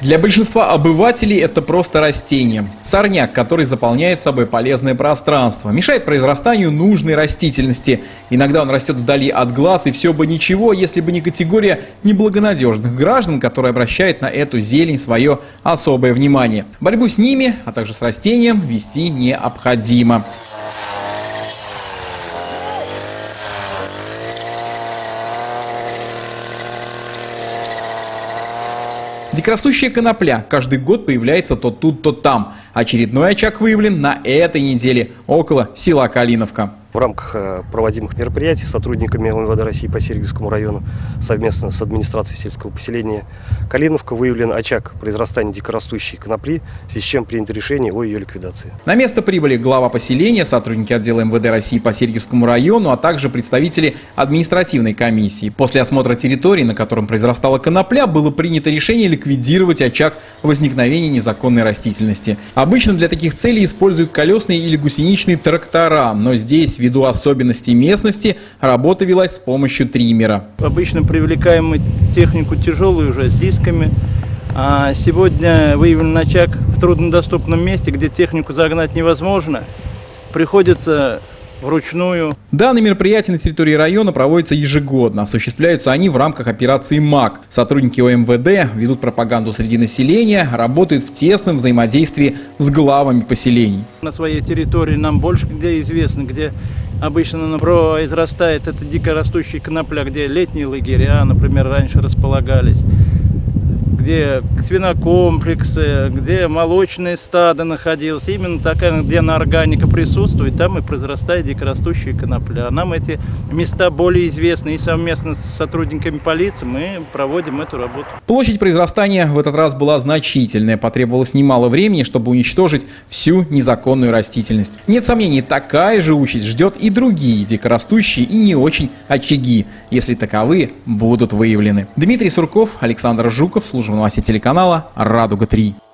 Для большинства обывателей это просто растение. Сорняк, который заполняет собой полезное пространство, мешает произрастанию нужной растительности. Иногда он растет вдали от глаз, и все бы ничего, если бы не категория неблагонадежных граждан, которая обращает на эту зелень свое особое внимание. Борьбу с ними, а также с растением вести необходимо. Дикорастущая конопля каждый год появляется то тут, то там. Очередной очаг выявлен на этой неделе около села Калиновка. В рамках э, проводимых мероприятий сотрудниками МВД России по Сергиевскому району совместно с администрацией сельского поселения Калиновка выявлен очаг произрастания дикорастущей конопли, в связи с чем принято решение о ее ликвидации. На место прибыли глава поселения, сотрудники отдела МВД России по Сергиевскому району, а также представители административной комиссии. После осмотра территории, на котором произрастала конопля, было принято решение ликвидировать очаг возникновения незаконной растительности. Обычно для таких целей используют колесные или гусеничные трактора, но здесь ввиду особенностей местности, работа велась с помощью триммера. Обычно привлекаем мы технику тяжелую уже с дисками. А сегодня выявлен очаг в труднодоступном месте, где технику загнать невозможно. Приходится вручную. Данные мероприятия на территории района проводятся ежегодно. Осуществляются они в рамках операции МАК. Сотрудники ОМВД ведут пропаганду среди населения, работают в тесном взаимодействии с главами поселений. На своей территории нам больше где известно, где обычно произрастает это дикорастущая конопля, где летние лагеря, например, раньше располагались где свинокомплексы, где молочные стада находилось. Именно такая, где на органика присутствует, там и произрастает дикорастущая конопля. А нам эти места более известны, и совместно с сотрудниками полиции мы проводим эту работу. Площадь произрастания в этот раз была значительная. Потребовалось немало времени, чтобы уничтожить всю незаконную растительность. Нет сомнений, такая же участь ждет и другие дикорастущие и не очень очаги, если таковые будут выявлены. Дмитрий Сурков, Александр Жуков, служба новостей телеканала «Радуга-3».